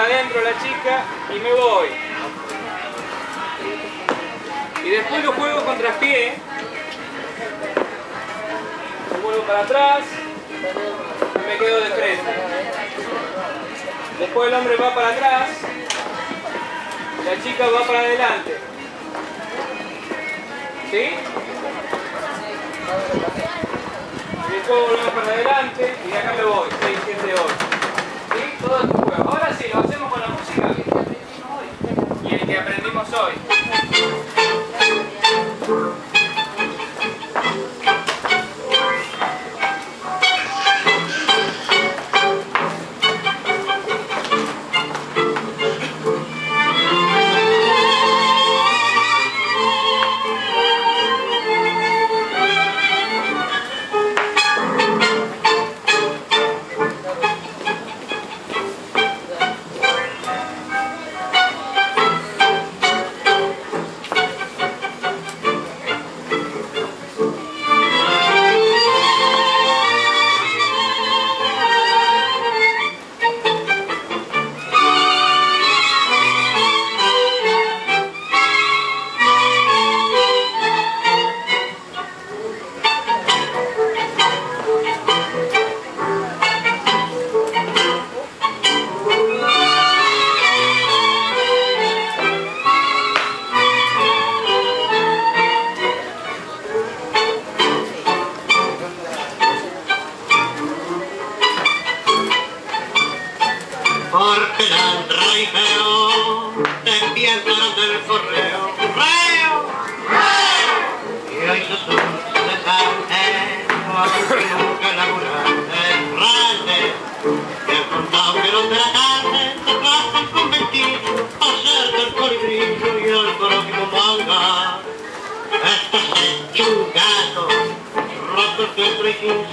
adentro la chica y me voy. Y después lo juego con traspié. Vuelvo para atrás y me quedo de frente. Después el hombre va para atrás, la chica va para adelante. ¿Sí? Y después volvemos para adelante y acá me voy, 6, 7, 8. ¿Sí? Todo este juego. Porque la traijeo despiertan del correo, correo, y hoy se semejante, porque nunca laburante, grande, que han contado que los de la tarde te plazan convertido, hacerte el colibrillo y el próximo manga. Estás hecho un gato, roto el centro y sin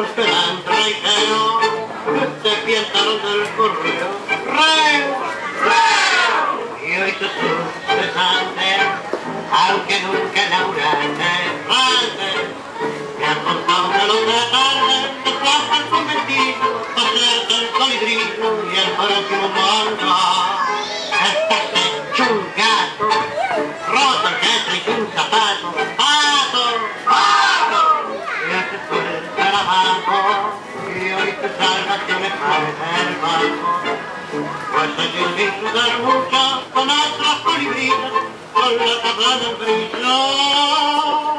pelandra y pero te piensaron del correo reo, reo y hoy te cesante aunque nunca laburante grande me han contado que los de la tarde te pasan convertido para hacerte el colibrillo y el próximo manga estás hecho un gato, roto el trabajo, y hoy te salvas que me cae el bajo. Pues allí sin sudar mucho, con otros colibríes, con la cabana en brillo.